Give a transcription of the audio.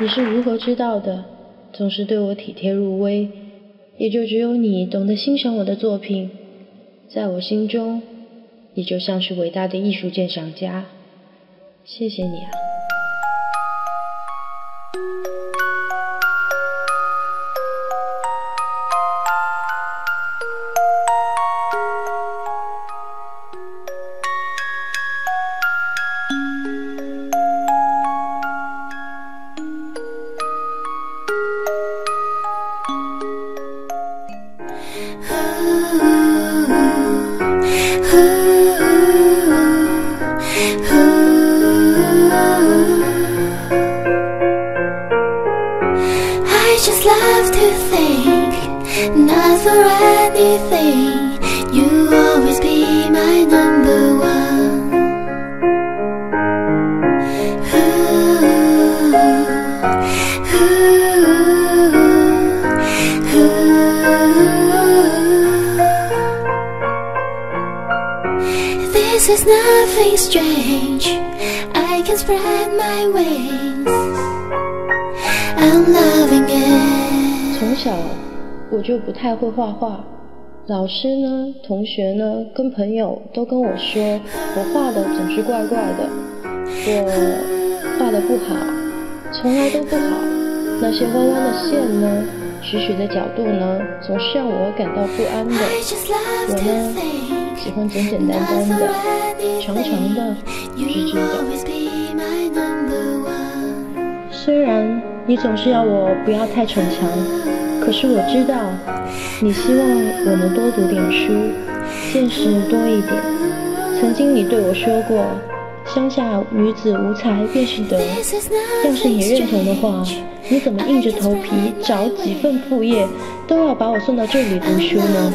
你是如何知道的？总是对我体贴入微，也就只有你懂得欣赏我的作品。在我心中，你就像是伟大的艺术鉴赏家。谢谢你啊。I just love to think, not for anything. This is nothing strange. I can spread my wings. I'm loving it. 从小我就不太会画画，老师呢，同学呢，跟朋友都跟我说，我画的总是怪怪的，我画的不好，从来都不好，那些弯弯的线呢。曲曲的角度呢，总是让我感到不安的。我呢，喜欢简简单单的、长长的、直直的。虽然你总是要我不要太逞强，可是我知道，你希望我能多读点书，见识多一点。曾经你对我说过，乡下女子无才便是德。要是你认同的话，你怎么硬着头皮找几份副业，都要把我送到这里读书呢？